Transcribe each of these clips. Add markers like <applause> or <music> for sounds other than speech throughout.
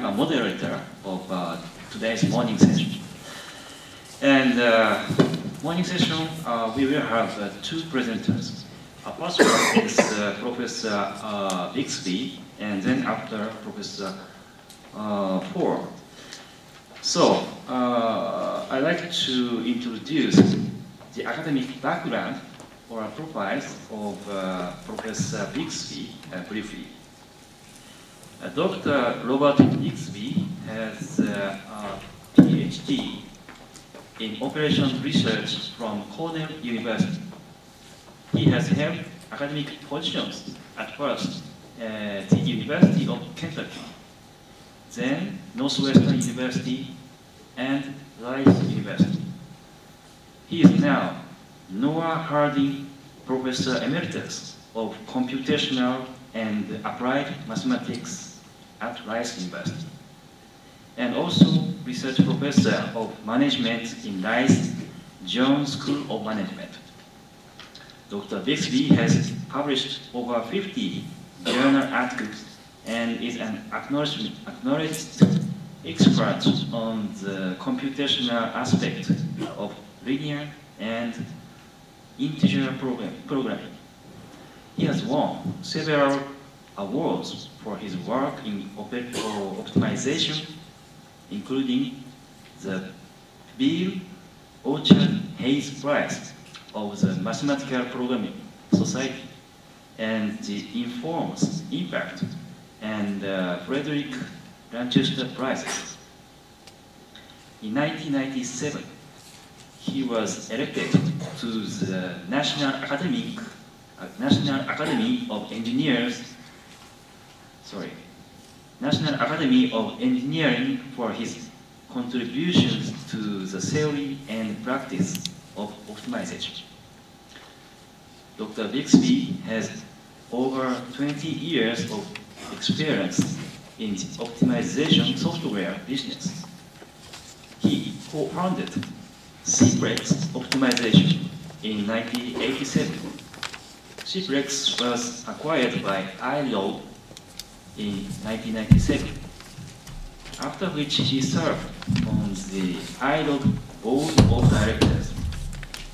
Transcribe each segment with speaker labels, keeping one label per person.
Speaker 1: I'm a moderator of uh, today's morning session. And uh, morning session, uh, we will have uh, two presenters. Uh, first one is uh, Professor uh, Bixby, and then after Professor uh. So, I'd like to introduce the academic background or profiles of Professor Bixby briefly. Uh, Dr. Robert Bixby has uh, a PhD in operations research from Cornell University. He has held academic positions at first at the University of Kentucky, then Northwestern University, and Rice University. He is now Noah Harding Professor Emeritus of Computational and Applied Mathematics at Rice University, and also Research Professor of Management in Rice Jones School of Management. Dr. Bixby has published over 50 journal articles and is an acknowledged, acknowledged expert on the computational aspect of linear and integer program, programming. He has won several awards for his work in op optimization, including the Bill Orchard Hayes Prize of the Mathematical Programming Society and the Informs Impact and uh, Frederick Lanchester Prizes. In 1997, he was elected to the National Academic uh, National Academy of Engineers sorry National Academy of Engineering for his contributions to the theory and practice of optimization. Dr. Bixby has over 20 years of experience in optimization software business. He co-founded Cplex Optimization in 1987. Cplex was acquired by iLog in 1997, after which he served on the iLog board of directors,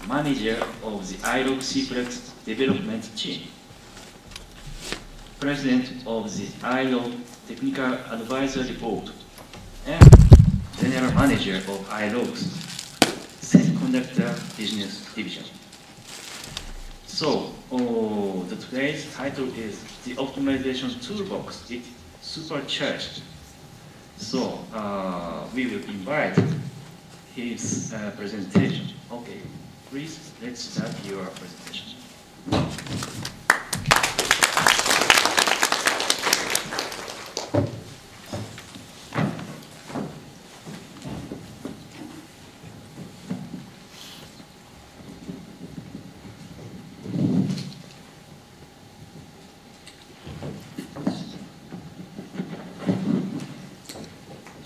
Speaker 1: manager of the iLog Cplex development team, president of the iLog technical advisory board, and general manager of iLog's semiconductor business division. So, oh, the today's title is the optimization toolbox. It supercharged. So, uh, we will invite his uh, presentation. Okay, please, let's start your presentation.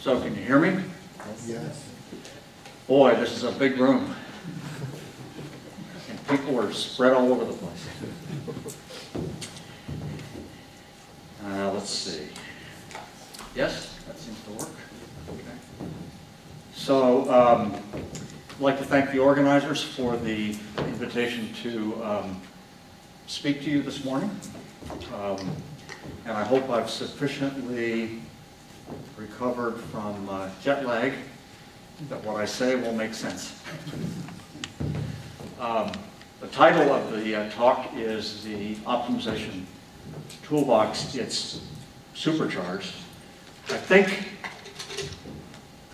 Speaker 2: So can you hear me?
Speaker 3: Yes.
Speaker 2: Boy, this is a big room. And people are spread all over the place. Uh, let's see. Yes, that seems to work. Okay. So, um, I'd like to thank the organizers for the invitation to um, speak to you this morning. Um, And I hope I've sufficiently recovered from uh, jet lag, that what I say will make sense. Um, The title of the uh, talk is the Optimization Toolbox. It's supercharged. I think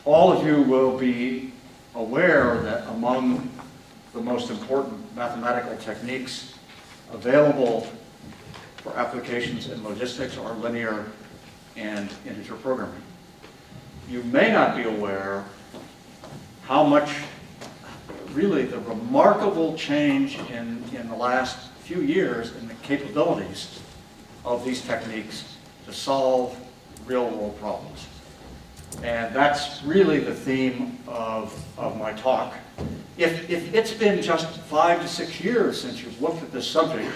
Speaker 2: all of you will be aware that among the most important mathematical techniques available for applications in logistics are linear and integer programming. You may not be aware how much, really the remarkable change in, in the last few years in the capabilities of these techniques to solve real-world problems. And that's really the theme of, of my talk. If, if it's been just five to six years since you've looked at this subject,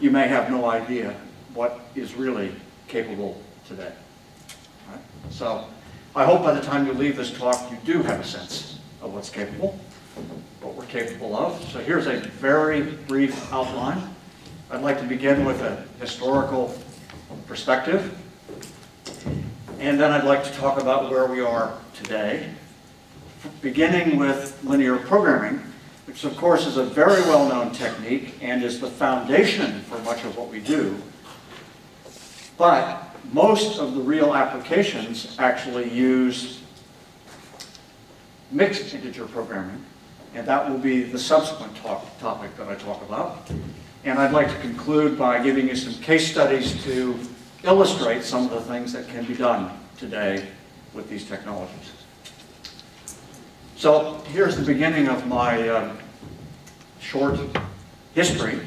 Speaker 2: you may have no idea what is really capable today. right? So I hope by the time you leave this talk, you do have a sense of what's capable, what we're capable of. So here's a very brief outline. I'd like to begin with a historical perspective. And then I'd like to talk about where we are today, beginning with linear programming, which of course is a very well-known technique and is the foundation for much of what we do. But most of the real applications actually use mixed integer programming, and that will be the subsequent talk, topic that I talk about. And I'd like to conclude by giving you some case studies to illustrate some of the things that can be done today with these technologies. So here's the beginning of my um, short history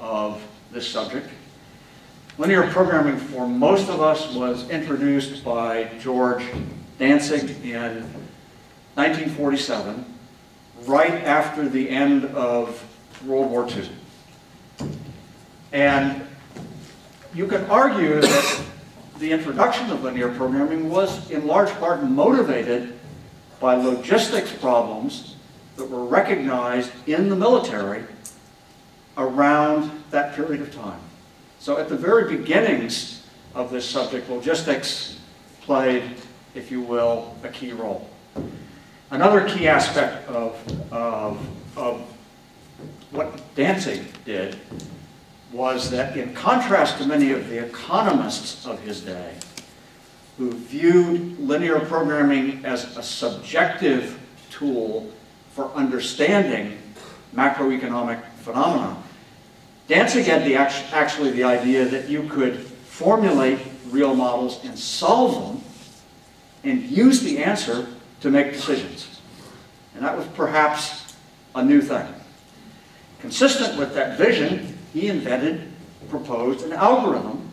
Speaker 2: of this subject. Linear programming for most of us was introduced by George Dantzig in 1947, right after the end of World War II. And you can argue that the introduction of linear programming was in large part motivated by logistics problems that were recognized in the military around that period of time. So at the very beginnings of this subject, logistics played, if you will, a key role. Another key aspect of, of, what Dantzig did was that in contrast to many of the economists of his day, who viewed linear programming as a subjective tool for understanding macroeconomic phenomena, Dantzig had the, actually the idea that you could formulate real models and solve them and use the answer to make decisions. And that was perhaps a new thing. Consistent with that vision, he invented, proposed an algorithm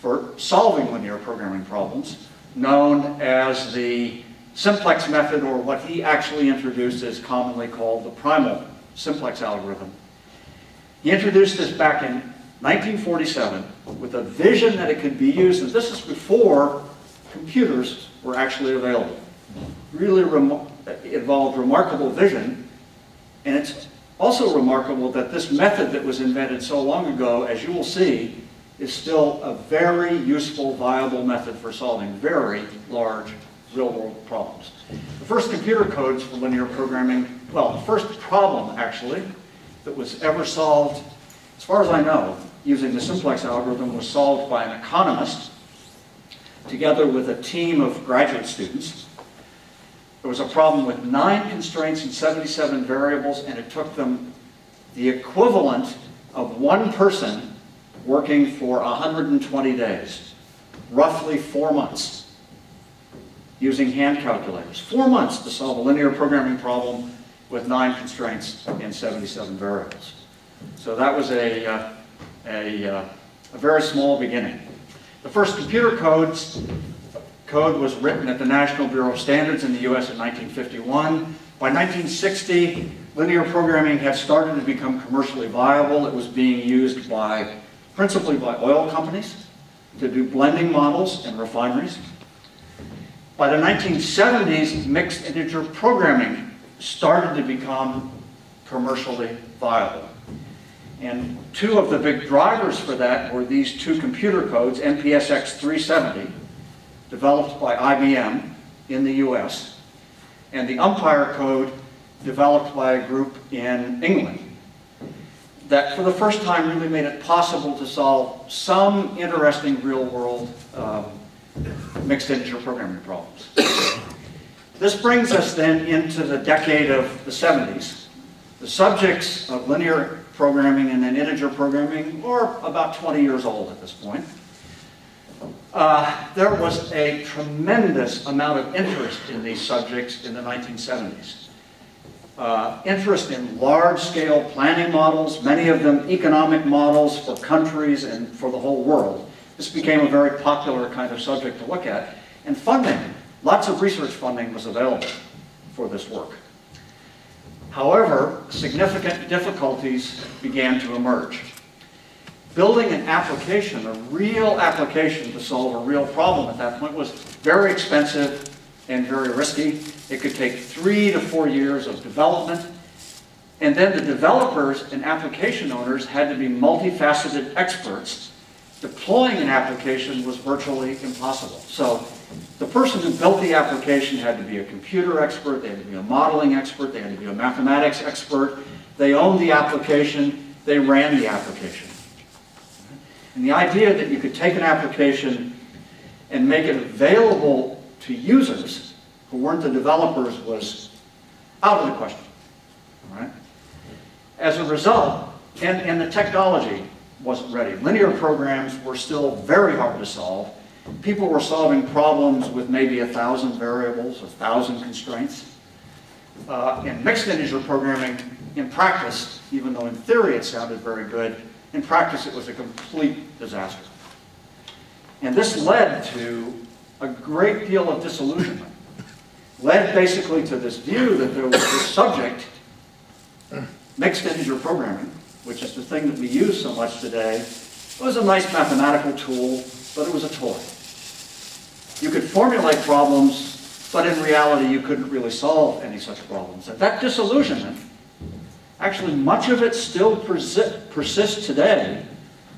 Speaker 2: for solving linear programming problems known as the simplex method or what he actually introduced is commonly called the primal simplex algorithm he introduced this back in 1947 with a vision that it could be used, and this is before computers were actually available. Really rem involved remarkable vision, and it's also remarkable that this method that was invented so long ago, as you will see, is still a very useful, viable method for solving very large real-world problems. The first computer codes for linear programming, well, the first problem, actually, that was ever solved, as far as I know, using the simplex algorithm was solved by an economist together with a team of graduate students. There was a problem with nine constraints and 77 variables, and it took them the equivalent of one person working for 120 days, roughly four months, using hand calculators. Four months to solve a linear programming problem with nine constraints and 77 variables. So that was a, uh, a, uh, a very small beginning. The first computer codes code was written at the National Bureau of Standards in the US in 1951. By 1960, linear programming had started to become commercially viable. It was being used by, principally by oil companies to do blending models in refineries. By the 1970s, mixed integer programming started to become commercially viable. And two of the big drivers for that were these two computer codes, MPSX 370, developed by IBM in the US, and the Umpire code developed by a group in England that for the first time really made it possible to solve some interesting real-world um, mixed integer programming problems. This brings us then into the decade of the 70s. The subjects of linear programming and then integer programming are about 20 years old at this point. Uh, there was a tremendous amount of interest in these subjects in the 1970s. Uh, interest in large-scale planning models, many of them economic models for countries and for the whole world. This became a very popular kind of subject to look at. And funding Lots of research funding was available for this work. However, significant difficulties began to emerge. Building an application, a real application to solve a real problem at that point was very expensive and very risky. It could take three to four years of development. And then the developers and application owners had to be multifaceted experts. Deploying an application was virtually impossible. So the person who built the application had to be a computer expert, they had to be a modeling expert, they had to be a mathematics expert. They owned the application, they ran the application. And the idea that you could take an application and make it available to users who weren't the developers was out of the question. Right? As a result, and, and the technology wasn't ready. Linear programs were still very hard to solve. People were solving problems with maybe a thousand variables, a thousand constraints. Uh, and mixed integer programming, in practice, even though in theory it sounded very good, in practice it was a complete disaster. And this led to a great deal of disillusionment. Led basically to this view that there was this subject, mixed integer programming, which is the thing that we use so much today, it was a nice mathematical tool, but it was a toy. You could formulate problems, but in reality you couldn't really solve any such problems. And that disillusionment, actually much of it still persi persists today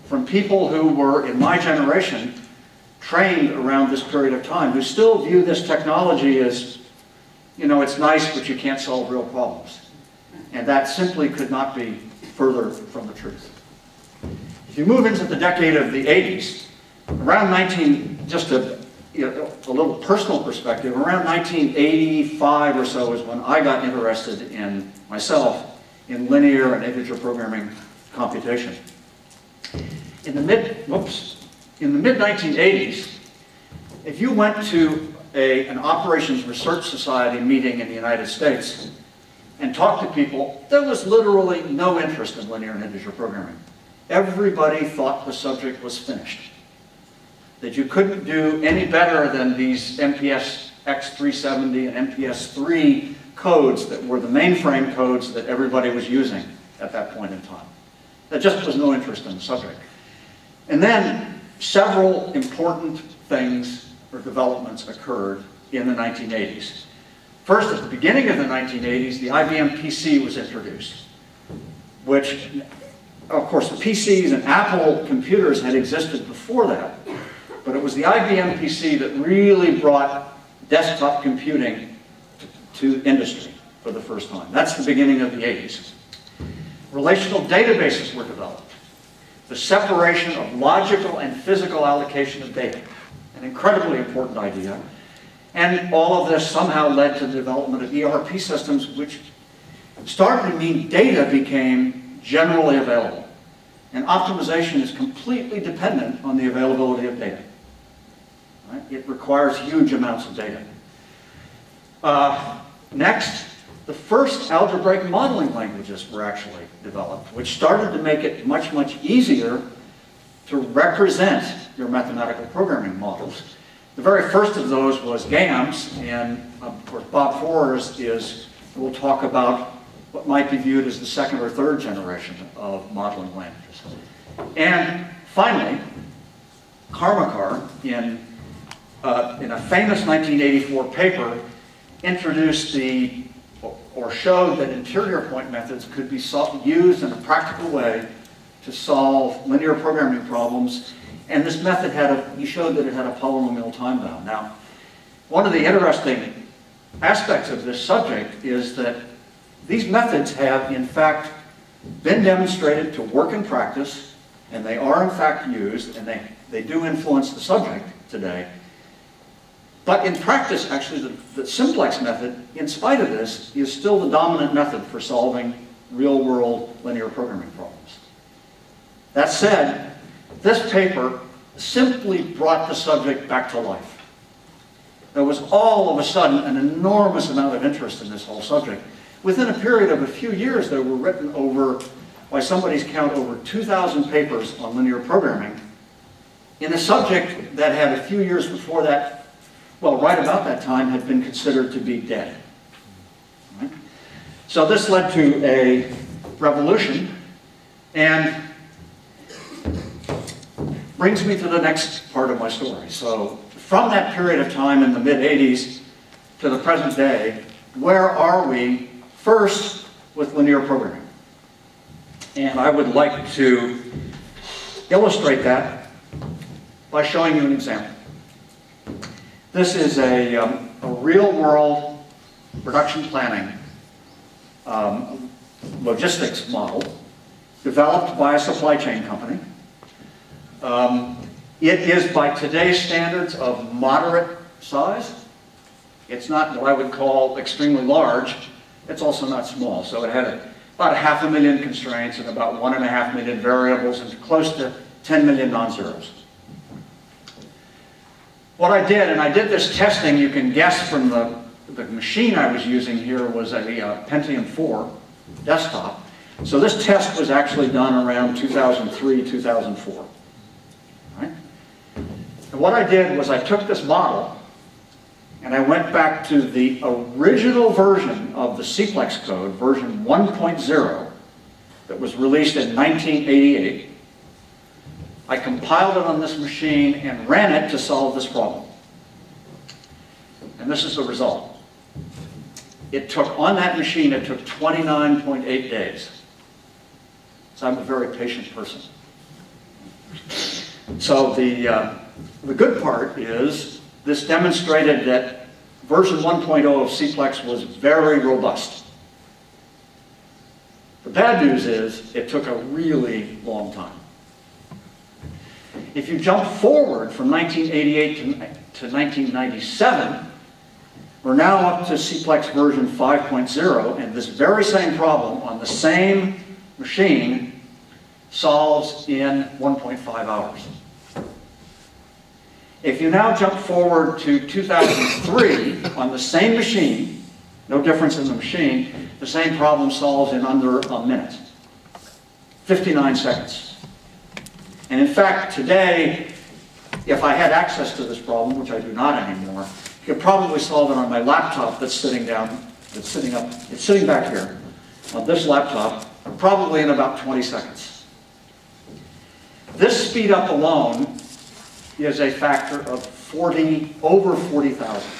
Speaker 2: from people who were, in my generation, trained around this period of time, who still view this technology as, you know, it's nice, but you can't solve real problems. And that simply could not be further from the truth. If you move into the decade of the 80s, around 19, just a, you know, a little personal perspective, around 1985 or so is when I got interested in myself in linear and integer programming computation. In the mid, whoops, in the mid 1980s, if you went to a, an Operations Research Society meeting in the United States and talked to people, there was literally no interest in linear and integer programming. Everybody thought the subject was finished. That you couldn't do any better than these MPS X370 and MPS 3 codes that were the mainframe codes that everybody was using at that point in time. There just was no interest in the subject. And then several important things or developments occurred in the 1980s. First, at the beginning of the 1980s, the IBM PC was introduced, which, of course, the PCs and Apple computers had existed before that, but it was the IBM PC that really brought desktop computing to industry for the first time. That's the beginning of the 80s. Relational databases were developed. The separation of logical and physical allocation of data. An incredibly important idea. And all of this somehow led to the development of ERP systems, which started to mean data became generally available. And optimization is completely dependent on the availability of data. Right? It requires huge amounts of data. Uh, next, the first algebraic modeling languages were actually developed, which started to make it much, much easier to represent your mathematical programming models. The very first of those was GAMS, and of course Bob Fourer is, we'll talk about what might be viewed as the second or third generation of modeling languages. And finally, Karmarkar, in, uh, in a famous 1984 paper, introduced the, or showed that interior point methods could be used in a practical way to solve linear programming problems. And this method had a, he showed that it had a polynomial time bound. Now, one of the interesting aspects of this subject is that these methods have, in fact, been demonstrated to work in practice, and they are, in fact, used, and they, they do influence the subject today. But in practice, actually, the, the, simplex method, in spite of this, is still the dominant method for solving real-world linear programming problems. That said, this paper simply brought the subject back to life. There was all of a sudden an enormous amount of interest in this whole subject. Within a period of a few years, there were written over, by somebody's count, over 2,000 papers on linear programming in a subject that had a few years before that well, right about that time had been considered to be dead. So this led to a revolution, and brings me to the next part of my story. So from that period of time in the mid-80s to the present day, where are we first with linear programming? And I would like to illustrate that by showing you an example. This is a, um, a real-world production planning um, logistics model developed by a supply chain company. Um, it is by today's standards of moderate size. It's not what I would call extremely large. It's also not small. So it had a, about a half a million constraints and about one and a half million variables and close to 10 million non-zeros. What I did, and I did this testing, you can guess from the, the machine I was using here was a, a Pentium 4 desktop. So this test was actually done around 2003, 2004. Right? And what I did was I took this model and I went back to the original version of the CPLEX code, version 1.0, that was released in 1988. I compiled it on this machine and ran it to solve this problem. And this is the result. It took, on that machine, it took 29.8 days. So I'm a very patient person. So the, uh, the good part is this demonstrated that version 1.0 of CPLEX was very robust. The bad news is it took a really long time. If you jump forward from 1988 to, to 1997, we're now up to CPLEX version 5.0, and this very same problem on the same machine solves in 1.5 hours. If you now jump forward to 2003 on the same machine, no difference in the machine, the same problem solves in under a minute, 59 seconds. And in fact, today, if I had access to this problem, which I do not anymore, I could probably solve it on my laptop that's sitting down, that's sitting up, it's sitting back here, on this laptop, probably in about 20 seconds. This speed up alone is a factor of 40, over 40,000,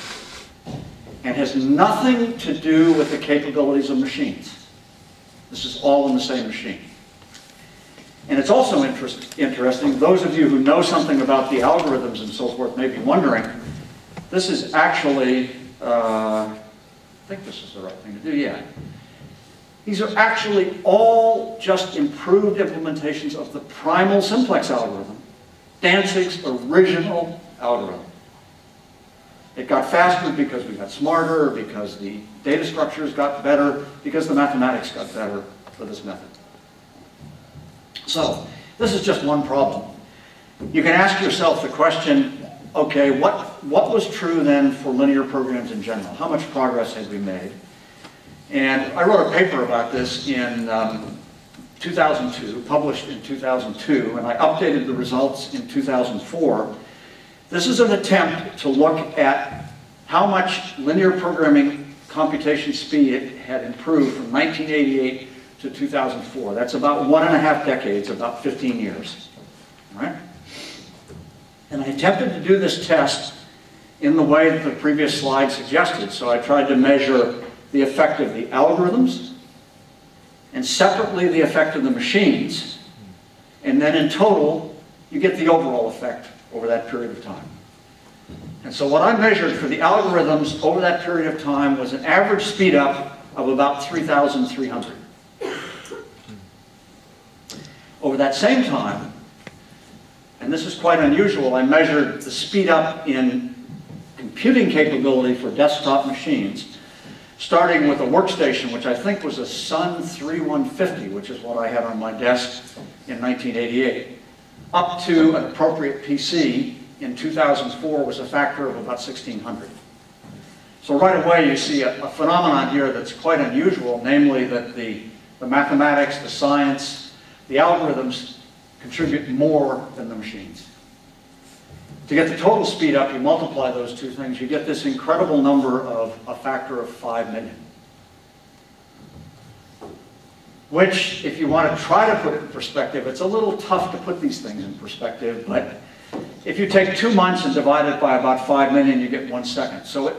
Speaker 2: and has nothing to do with the capabilities of machines. This is all in the same machine. And it's also interest, interesting, those of you who know something about the algorithms and so forth may be wondering, this is actually, uh, I think this is the right thing to do, yeah. These are actually all just improved implementations of the primal simplex algorithm, Dantzig's original algorithm. It got faster because we got smarter, because the data structures got better, because the mathematics got better for this method. So, this is just one problem. You can ask yourself the question, okay, what, what was true then for linear programs in general? How much progress had we made? And I wrote a paper about this in um, 2002, published in 2002, and I updated the results in 2004. This is an attempt to look at how much linear programming computation speed had improved from 1988 to 2004. That's about one and a half decades, about 15 years. All right? And I attempted to do this test in the way that the previous slide suggested. So I tried to measure the effect of the algorithms, and separately the effect of the machines, and then in total, you get the overall effect over that period of time. And so what I measured for the algorithms over that period of time was an average speed up of about 3,300. Over that same time, and this is quite unusual, I measured the speed up in computing capability for desktop machines, starting with a workstation, which I think was a Sun 3150, which is what I had on my desk in 1988, up to an appropriate PC in 2004 was a factor of about 1600. So right away you see a, a phenomenon here that's quite unusual, namely that the, the mathematics, the science, the algorithms contribute more than the machines. To get the total speed up, you multiply those two things, you get this incredible number of a factor of 5 million. which, if you want to try to put it in perspective, it's a little tough to put these things in perspective, but if you take two months and divide it by about five million, you get one second. So it,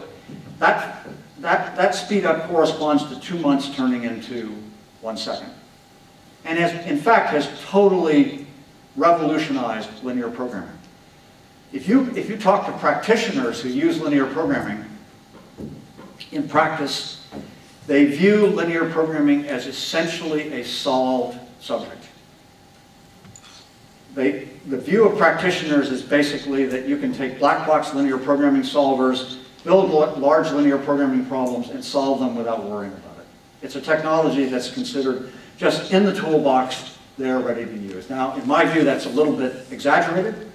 Speaker 2: that, that, that speed up corresponds to two months turning into one second. And has, in fact, has totally revolutionized linear programming. If you, if you talk to practitioners who use linear programming in practice, they view linear programming as essentially a solved subject. They, the view of practitioners is basically that you can take black box linear programming solvers, build large linear programming problems, and solve them without worrying. It's a technology that's considered just in the toolbox, there ready to be used. Now, in my view, that's a little bit exaggerated,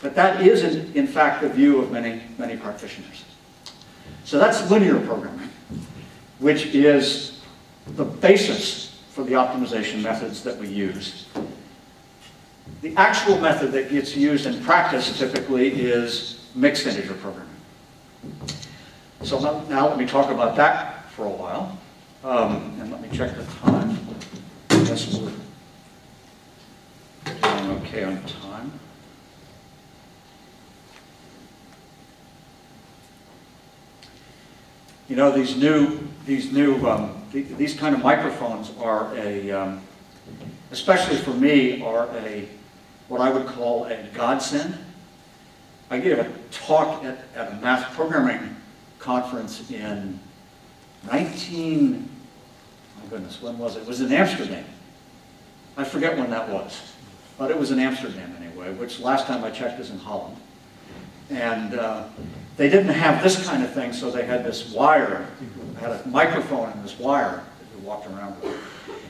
Speaker 2: but that is, in, in fact, the view of many, many practitioners. So that's linear programming, which is the basis for the optimization methods that we use. The actual method that gets used in practice typically is mixed integer programming. So now, now let me talk about that for a while. Um, and let me check the time. Doing okay on time. You know, these new, these new, um, th these kind of microphones are a, um, especially for me, are a, what I would call a godsend. I gave a talk at, at a math programming conference in 19, my goodness, when was it? It was in Amsterdam. I forget when that was, but it was in Amsterdam anyway, which last time I checked is in Holland. And uh, they didn't have this kind of thing, so they had this wire, had a microphone and this wire that walked around with.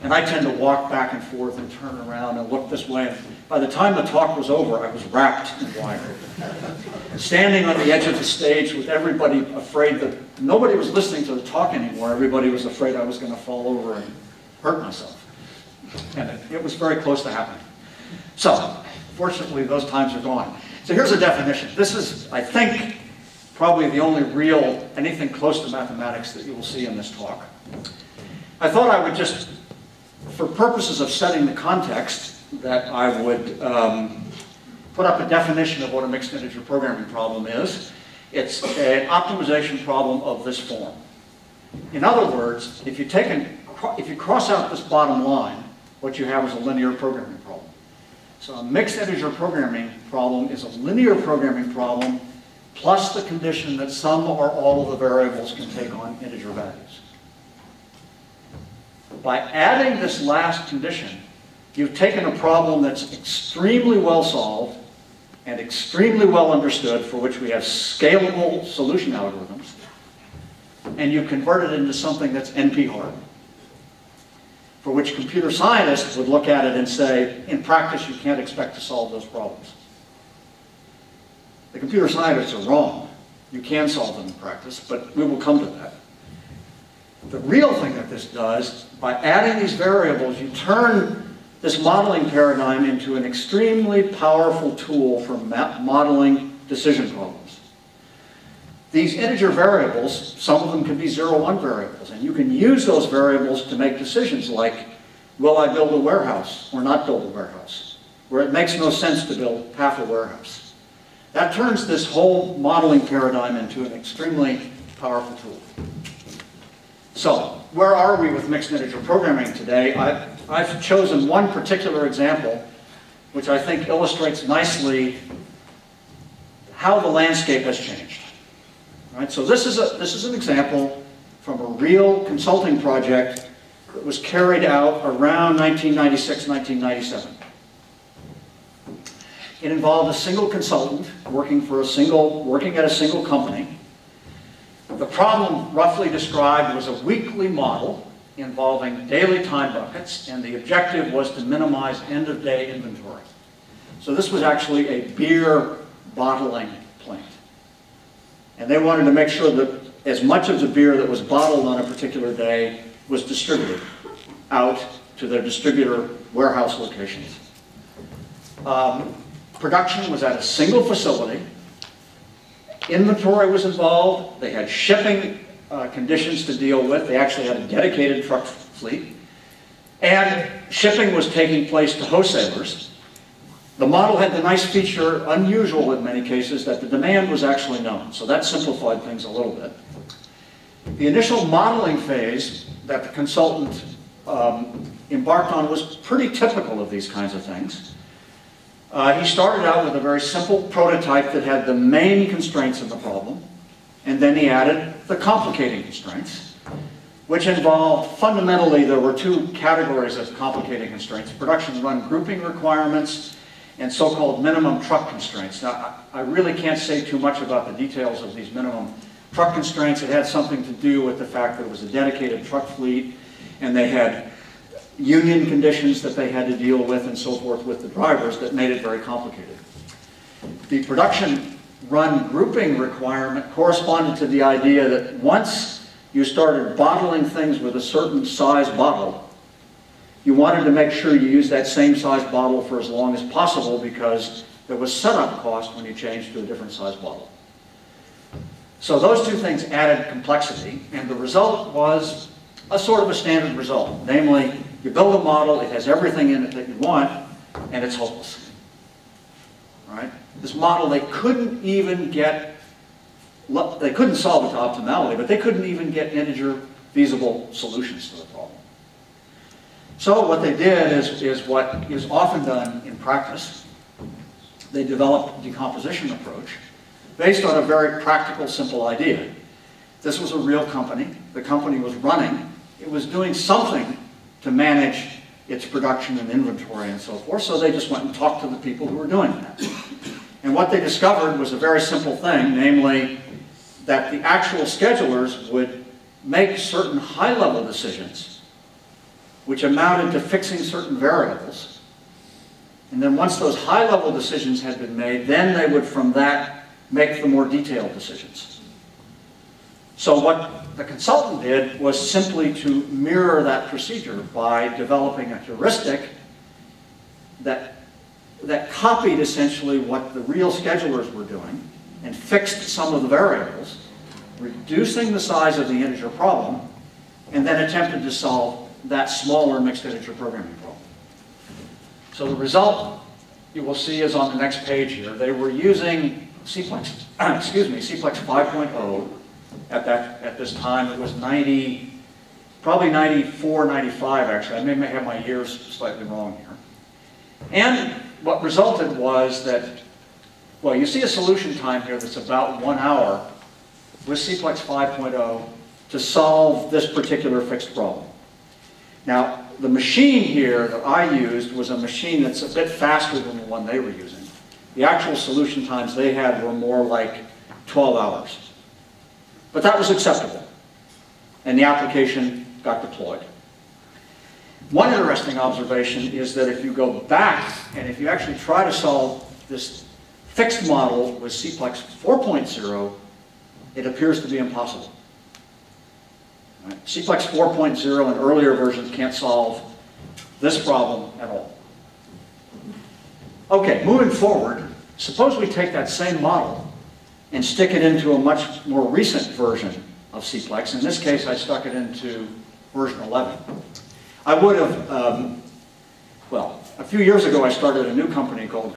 Speaker 2: And I tend to walk back and forth and turn around and look this way. By the time the talk was over, I was wrapped in wire. Standing on the edge of the stage with everybody afraid that nobody was listening to the talk anymore. Everybody was afraid I was going to fall over and hurt myself. And it, it was very close to happening. So, fortunately, those times are gone. So here's a definition. This is, I think, probably the only real, anything close to mathematics that you will see in this talk. I thought I would just, for purposes of setting the context, that I would um, put up a definition of what a mixed integer programming problem is. It's an optimization problem of this form. In other words, if you take an, if you cross out this bottom line, what you have is a linear programming problem. So a mixed integer programming problem is a linear programming problem plus the condition that some or all of the variables can take on integer values. By adding this last condition, you've taken a problem that's extremely well solved and extremely well understood, for which we have scalable solution algorithms, and you convert it into something that's NP-hard for which computer scientists would look at it and say, in practice, you can't expect to solve those problems. The computer scientists are wrong. You can solve them in practice, but we will come to that. The real thing that this does, by adding these variables, you turn this modeling paradigm into an extremely powerful tool for modeling decision problems. These integer variables, some of them can be zero one variables, and you can use those variables to make decisions like, will I build a warehouse or not build a warehouse? Where it makes no sense to build half a warehouse. That turns this whole modeling paradigm into an extremely powerful tool. So, where are we with mixed integer programming today? I've, I've chosen one particular example which I think illustrates nicely how the landscape has changed. Right? So this is, a, this is an example from a real consulting project that was carried out around 1996, 1997. It involved a single consultant working for a single, working at a single company. The problem roughly described was a weekly model involving daily time buckets, and the objective was to minimize end-of-day inventory. So this was actually a beer bottling plant. and they wanted to make sure that as much of the beer that was bottled on a particular day was distributed out to their distributor warehouse locations. Um, production was at a single facility. Inventory was involved. They had shipping uh, conditions to deal with. They actually had a dedicated truck fleet. and shipping was taking place to wholesalers. The model had the nice feature, unusual in many cases, that the demand was actually known. So that simplified things a little bit. The initial modeling phase that the consultant um, embarked on was pretty typical of these kinds of things. Uh, he started out with a very simple prototype that had the main constraints of the problem, and then he added the complicating constraints, which involved, fundamentally, there were two categories of complicating constraints, production run grouping requirements and so-called minimum truck constraints. Now, I really can't say too much about the details of these minimum truck constraints. It had something to do with the fact that it was a dedicated truck fleet, and they had union conditions that they had to deal with and so forth with the drivers that made it very complicated. The production run grouping requirement corresponded to the idea that once you started bottling things with a certain size bottle, you wanted to make sure you used that same size bottle for as long as possible because there was setup cost when you changed to a different size bottle. So those two things added complexity, and the result was a sort of a standard result. Namely, you build a model, it has everything in it that you want, and it's hopeless. Right? This model, they couldn't even get, they couldn't solve it to optimality, but they couldn't even get integer feasible solutions to the problem. So what they did is, is what is often done in practice. They developed a decomposition approach based on a very practical, simple idea. This was a real company. The company was running. It was doing something to manage its production and inventory and so forth, so they just went and talked to the people who were doing that. And what they discovered was a very simple thing, namely that the actual schedulers would make certain high-level decisions which amounted to fixing certain variables. And then once those high-level decisions had been made, then they would, from that, make the more detailed decisions. So what the consultant did was simply to mirror that procedure by developing a heuristic that, that copied essentially what the real schedulers were doing and fixed some of the variables, reducing the size of the integer problem, and then attempted to solve that smaller mixed integer programming problem. So the result you will see is on the next page here. They were using Cplex, <clears throat> excuse me, Cplex 5.0 at that at this time. It was 90, probably 94, 95 actually. I may, may have my years slightly wrong here. And what resulted was that, well, you see a solution time here that's about one hour with Cplex 5.0 to solve this particular fixed problem. Now, the machine here that I used was a machine that's a bit faster than the one they were using. The actual solution times they had were more like 12 hours. But that was acceptable. And the application got deployed. One interesting observation is that if you go back and if you actually try to solve this fixed model with Cplex 4.0, it appears to be impossible. Cplex 4.0 and earlier versions can't solve this problem at all. Okay, moving forward, suppose we take that same model and stick it into a much more recent version of Cplex. In this case, I stuck it into version 11. I would have, um, well, a few years ago I started a new company called